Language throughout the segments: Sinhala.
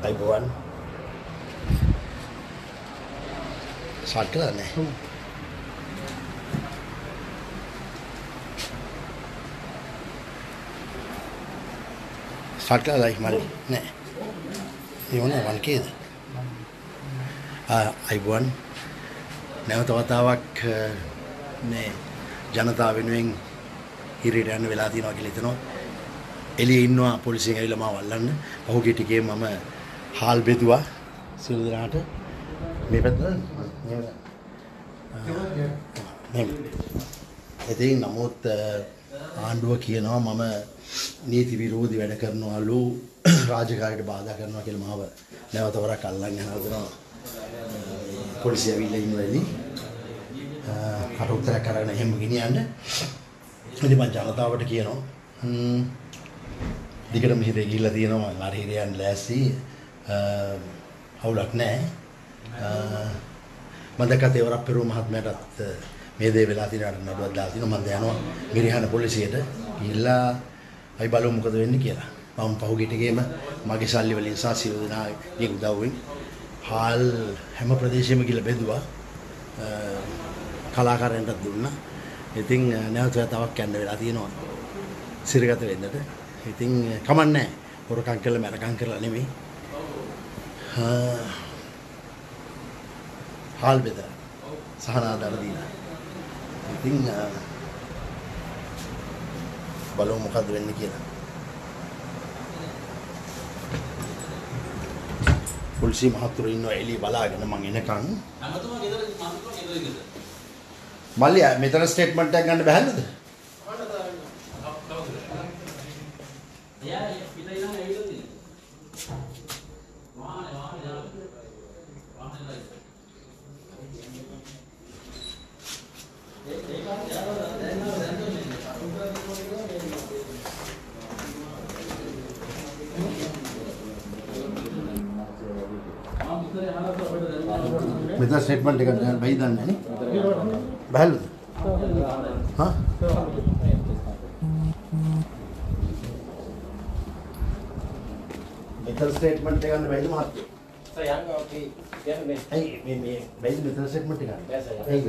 අයිබෝවන් සට් කළා නෑ සට් කළා ලයික් මල්ලි නෑ ඒ වුණා වන් කේද අයිබෝවන් නැවත වතාවක් මේ ජනතාව වෙනුවෙන් හිරියට යන්න වෙලා තියෙනවා කියලා හිතනවා එළියේ ඉන්නවා පොලිසියෙන් ඇවිල්ලා මාව අල්ලන්න පහුගිය ටිකේ මම හාල් බෙදුවා. සියලු දෙනාට. මේ මෙහෙම ඉතින් නමුත් ආණ්ඩුව කියනවා මම නීති විරෝධී වැඩ කරනවලු රාජකාරියට බාධා කරනවා කියලා මාව නැවත වරක් අල්ලන් යනවා පොලිසිය ඇවිල්ලා ඉන්නවා එළි අර උත්තරයක් අරගෙන එහෙම ගෙනියන්න. ඉතින් මම ජනතාවට කියනවා දිගටම හිරේ ගිහිල්ලා තියෙනවා හිරේ යන්න ලෑස්ති Uh, අ, හවුලක් නැහැ uh, මම දැක්කත් ඒ වරක් පෙරුම මහත්මයාටත් අ, මේ දේ වෙලා තියෙනාට නඩුවක් දාලා තිනවා මම දැනනවා මිරිහාන පොලිසියට ගිහිල්ලා අපි බලමු මොකද වෙන්නේ කියලා. මම පහුගිය ටිකේම මගේ සල්ලි වලින් සහ සියලු දෙනාගේ උදව්වෙන් හාල් හැම ප්‍රදේශෙම ගිහලා බෙදුවා. අ, කලාකාරයන්ටත් දුන්නා. ඉතින් අ, නැවත තවක් යන්න වෙලා තියෙනවා. සිරගත වෙන්නට. ඉතින් කමන්නේ හොරකම් කළා මරකම් කරලා නෙමෙයි. ආ, හාල් බෙදලා සහනාදාර දීලා ඉතින් ආ, බලමු මොකද වෙන්නේ කියලා පොලිසිය මහතුරු ඉන්නවා එළිය බලාගෙන මං එනකන් හැමතුම ගෙදර මන්තුම ගෙදර ගෙදර. මල්ලි මෙතන ස්ටේට්මන්ට් එකක් ගන්න බැහැ නේද එයා පිට ඉඳන් ඇවිල්ලා තියෙනවා. වාහනේ වාහනේ යාළුවා. වාහනේ ලයි. ඒ ඒ කාර්යය යාළුවා දැන් නෝ දැන් නෝ මම ඉතින් අහලා එකක් නේ okay. Yan may. ඇයි මේ මේ බැයිද මෙතන ස්ටේට්මන්ට් එක ගන්න Yes, sir. ඇයි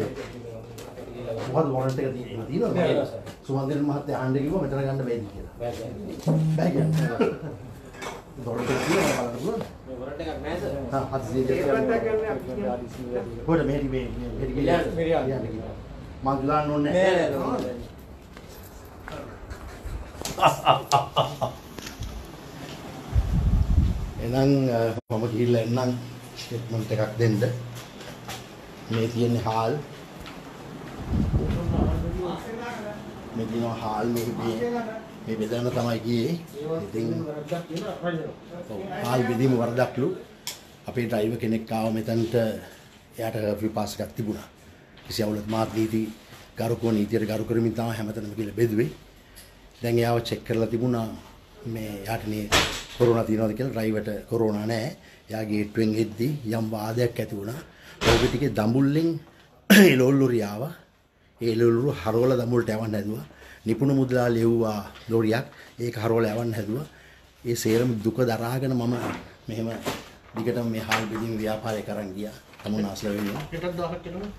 මොකද වොරන්ට් එක තියෙනවා තියෙනවද නෑ, sir. සුමන්දිර මහත්තයා ආණ්ඩ කිව්වා මෙතන ගන්න බැයිද කියලා Yes, sir. බැයි කියන්නේ වොරන්ට් එක තියෙනවා බලන්න පුළුවන් May warrant එකක් නැහැ sir. හා හත් සියයට කොහෙද මෙහෙදි මේ මෙහෙදි මිරියාන. මං දාන්න ඕනේ නෑ නෑ නෑ. එහෙනම් අ, මම ගිහිල්ලා එන්නම් ස්ටේට්මන්ට් එකක් දෙන්න. මේ තියෙන්නේ හාල්. මේ තියෙනවා හාල් මේ මේ මේ බෙදන්න තමයි ගියේ. ඉතින් ඔව්, හාල් බෙදීම වරදක්ලු. අපේ ඩ්‍රයිවර් කෙනෙක් ආව මෙතනට එයාට විපාස එකක් තිබුණා. කිසි අවුලක් මාත් නීති ගරුකෝ නීතියට ගරු කරමින් තමයි හැමතැනම ගිහලා බෙදුවේ. දැන් එයාව චෙක් කරලා තිබුණා මේ යාට මේ කොරෝනා තියෙනවද කියලා ඩ්‍රයිවර්ට කොරෝනා නැහැ. එයා ගේට්ටුවෙන් එද්දී යම් වාදයක් ඇති වුණා. ඔහුගේ ටිකේ දඹුල්ලෙන් එළවලුරි ආවා. ඒ එළවලුරු හරවල දඹුල්ට යවන්න හැදුවා. නිපුණ මුදලා ලියුවා ලෝරියක්. ඒක හරවල යවන්න හැදුවා. ඒ සේරම දුක දරාගෙන මම මෙහෙම දිගටම මේ හාල් බෙදීම් ව්‍යාපාරය කරන් ගියා. තමුන් ආසල වෙනවා. හෙටත් 1000ක් එනවා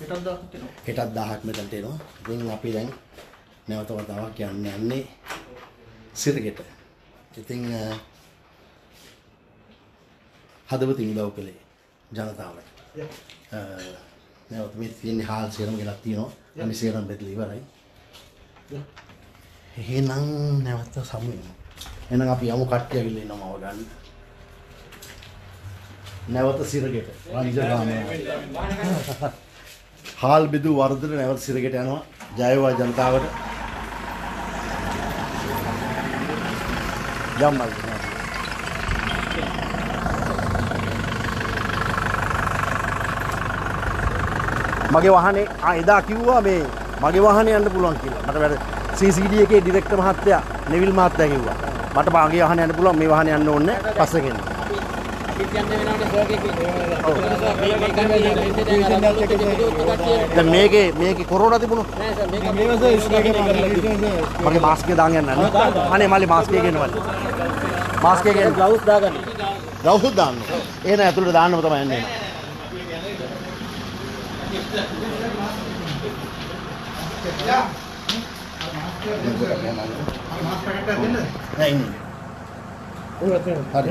හෙටත් 1000ක් එනවා හෙටත් 1000ක් මෙතනට එනවා. ඉතින් අපි දැන් නැවත වතාවක් යන්න යන්නේ සිරගෙට. ඉතින් හදවතින් උදව් කළේ ජනතාවට. නැවත මේ තියෙන හාල් සියරම ගෙනත් තියෙනවා. අනිත් සියරම බෙදලා ඉවරයි. එහෙනම් නැවත සමු වෙමු. එහෙනම් අපි යමු කට්ටිය ඇවිල්ලා ඉන්නවා මව ගන්න. නැවත සිරගෙට. රංජගාම. හාල් බෙදු වර්ධන නැවත සිරගෙට යනවා. ජය වේවා ජනතාවට. යම්මල්. මගේ වාහනේ ආ එදා කිව්වා මේ මගේ වාහනේ යන්න පුළුවන් කියලා. මට වැඩ CCD එකේ ඩිරෙක්ටර් මහත්තයා නෙවිල් මහත්තයා කිව්වා. මට මගේ වාහනේ යන්න පුළුවන් මේ වාහනේ යන්න ඕනේ නැහැ. දැන් මේකේ මේකේ කොරෝනා තිබුණා. නෑ සර් මේක මේව සර් ඉස්සරහට මගේ මාස්ක් එක දාන් යන්න නේ. අනේ මල්ලි මාස්ක් එක ගෙනවල. මාස්ක් එක ගන්න. ග්ලව්ස් දාගන්න. ගවුසුත් දාන්න. එහෙනම් ඇතුළට දාන්නම තමයි යන්නේ. නෑ ඉන්නේ. හරි.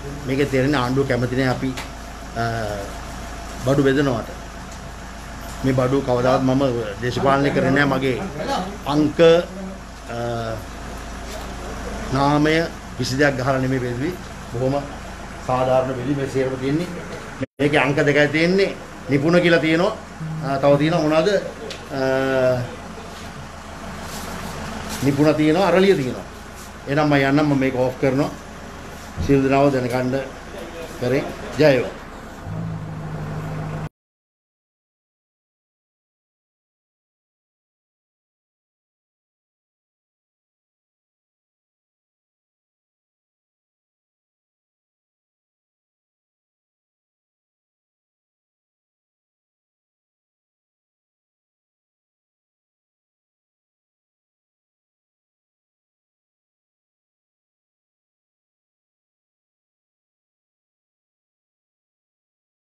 අ, මේකේ තේරෙන ආණ්ඩුව කැමති නෑ අපි අ, බඩු බෙදනවට. මේ බඩු කවදාවත් මම දේශපාලනය කරන්නේ නෑ මගේ අංක අ, නාමය කිසි දෙයක් ගහලා නෙමෙයි බෙදුවේ. බොහොම සාධාරණ බෙදි මේ සේරම තියෙන්නේ. මේකේ අංක දෙකයි තියෙන්නේ. නිපුණ කියලා තියෙනවා. අ, තව තියෙනවා මොනවද? අ, නිපුණ තියෙනවා අරලිය තියෙනවා. එහෙනම් මම යන්නම් මම මේක ඕෆ් කරනවා. සියලු දෙනාව දැනගන්න කරේ ජය වේවා.